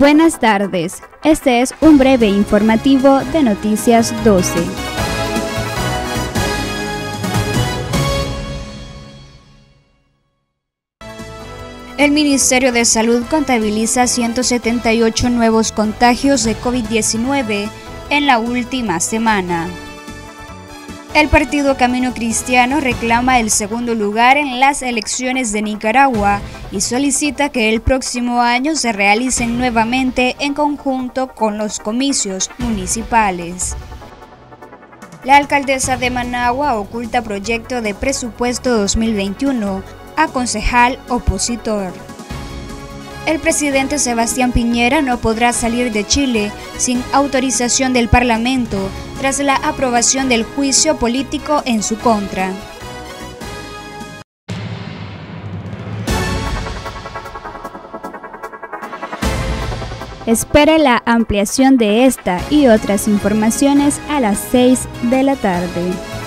Buenas tardes, este es un breve informativo de Noticias 12. El Ministerio de Salud contabiliza 178 nuevos contagios de COVID-19 en la última semana. El partido Camino Cristiano reclama el segundo lugar en las elecciones de Nicaragua y solicita que el próximo año se realicen nuevamente en conjunto con los comicios municipales. La alcaldesa de Managua oculta proyecto de presupuesto 2021 a concejal opositor. El presidente Sebastián Piñera no podrá salir de Chile sin autorización del Parlamento tras la aprobación del juicio político en su contra. Espera la ampliación de esta y otras informaciones a las 6 de la tarde.